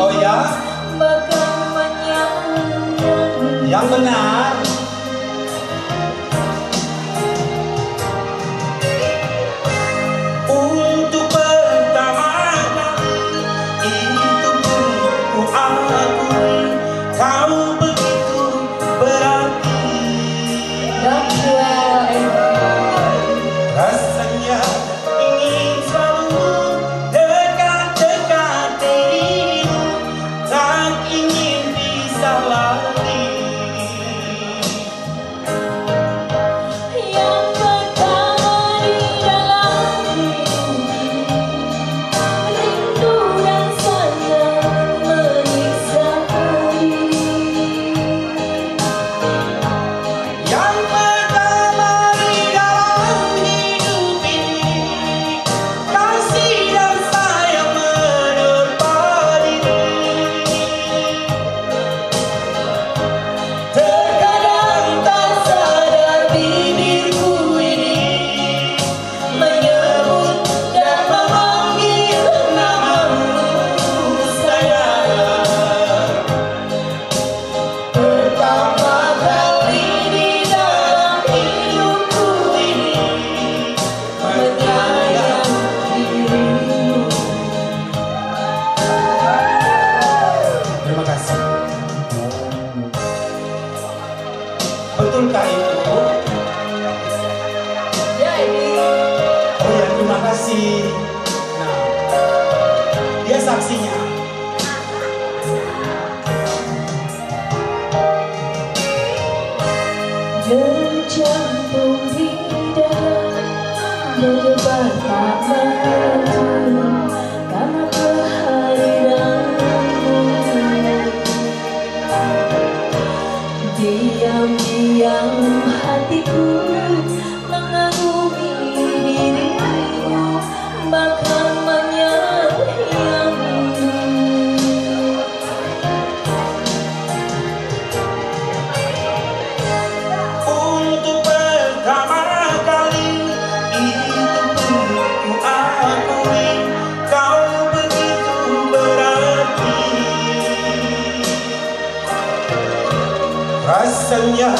Oh ya? yang benar. saksi. Nah, dia saksinya. Berjampung di dalam berdebar tak menentu karena kehadiranmu diam-diam hatiku mengagumi Rasanya